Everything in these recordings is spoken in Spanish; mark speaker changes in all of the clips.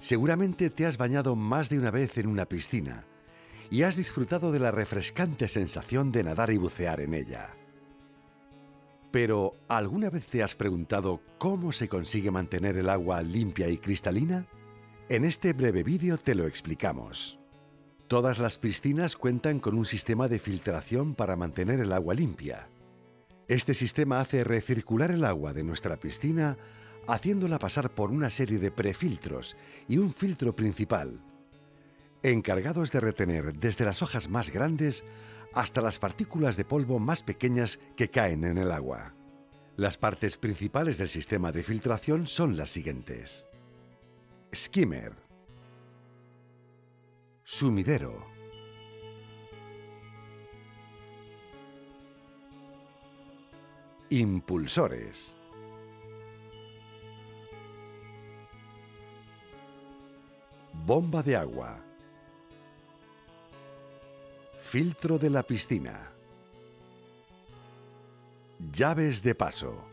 Speaker 1: Seguramente te has bañado más de una vez en una piscina y has disfrutado de la refrescante sensación de nadar y bucear en ella. Pero, ¿alguna vez te has preguntado cómo se consigue mantener el agua limpia y cristalina? En este breve vídeo te lo explicamos. Todas las piscinas cuentan con un sistema de filtración para mantener el agua limpia. Este sistema hace recircular el agua de nuestra piscina haciéndola pasar por una serie de prefiltros y un filtro principal, encargados de retener desde las hojas más grandes hasta las partículas de polvo más pequeñas que caen en el agua. Las partes principales del sistema de filtración son las siguientes. Skimmer. Sumidero. Impulsores. Bomba de agua. Filtro de la piscina. Llaves de paso.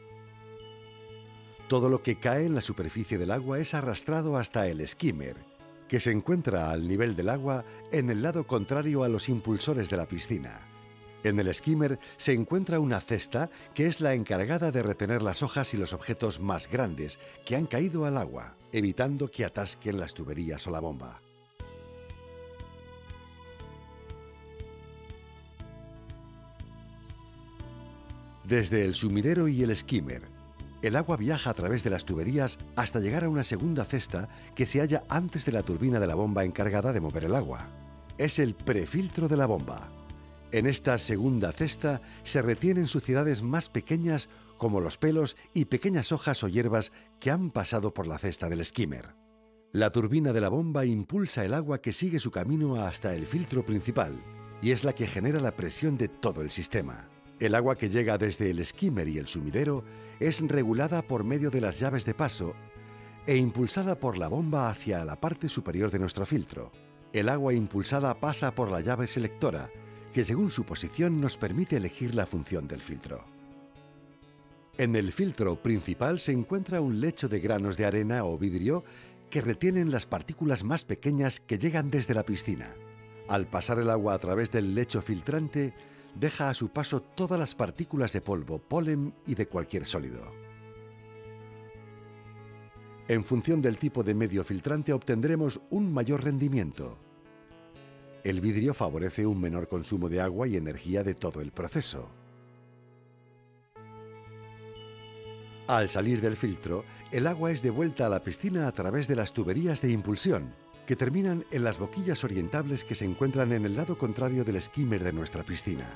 Speaker 1: Todo lo que cae en la superficie del agua es arrastrado hasta el skimmer, que se encuentra al nivel del agua en el lado contrario a los impulsores de la piscina. En el skimmer se encuentra una cesta que es la encargada de retener las hojas y los objetos más grandes que han caído al agua, evitando que atasquen las tuberías o la bomba. Desde el sumidero y el skimmer, el agua viaja a través de las tuberías hasta llegar a una segunda cesta que se halla antes de la turbina de la bomba encargada de mover el agua. Es el prefiltro de la bomba. En esta segunda cesta se retienen suciedades más pequeñas como los pelos y pequeñas hojas o hierbas que han pasado por la cesta del skimmer. La turbina de la bomba impulsa el agua que sigue su camino hasta el filtro principal y es la que genera la presión de todo el sistema. El agua que llega desde el skimmer y el sumidero es regulada por medio de las llaves de paso e impulsada por la bomba hacia la parte superior de nuestro filtro. El agua impulsada pasa por la llave selectora, que según su posición nos permite elegir la función del filtro. En el filtro principal se encuentra un lecho de granos de arena o vidrio que retienen las partículas más pequeñas que llegan desde la piscina. Al pasar el agua a través del lecho filtrante, deja a su paso todas las partículas de polvo, polen y de cualquier sólido. En función del tipo de medio filtrante obtendremos un mayor rendimiento. El vidrio favorece un menor consumo de agua y energía de todo el proceso. Al salir del filtro, el agua es devuelta a la piscina a través de las tuberías de impulsión, que terminan en las boquillas orientables que se encuentran en el lado contrario del skimmer de nuestra piscina.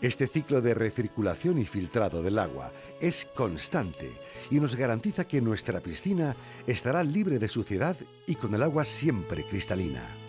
Speaker 1: Este ciclo de recirculación y filtrado del agua es constante y nos garantiza que nuestra piscina estará libre de suciedad y con el agua siempre cristalina.